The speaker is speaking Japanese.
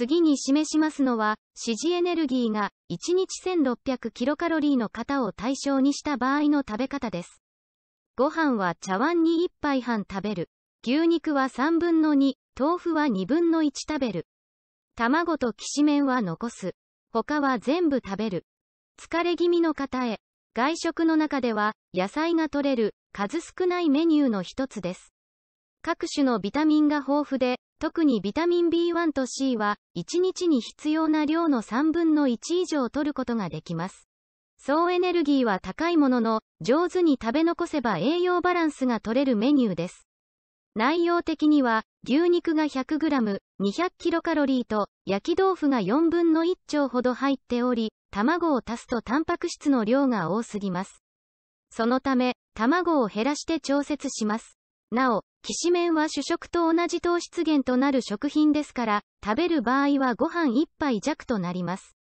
次に示しますのは、指示エネルギーが1日1600キロカロリーの方を対象にした場合の食べ方です。ご飯は茶碗に1杯半食べる。牛肉は3分の2、豆腐は2分の1食べる。卵ときしめんは残す。他は全部食べる。疲れ気味の方へ。外食の中では、野菜が取れる、数少ないメニューの一つです。各種のビタミンが豊富で、特にビタミン B1 と C は、1日に必要な量の3分の1以上取ることができます。総エネルギーは高いものの、上手に食べ残せば栄養バランスが取れるメニューです。内容的には、牛肉が 100g、200キロカロリーと、焼き豆腐が4分の1丁ほど入っており、卵を足すとタンパク質の量が多すぎます。そのため、卵を減らして調節します。なお、きしめんは主食と同じ糖質源となる食品ですから、食べる場合はご飯1杯弱となります。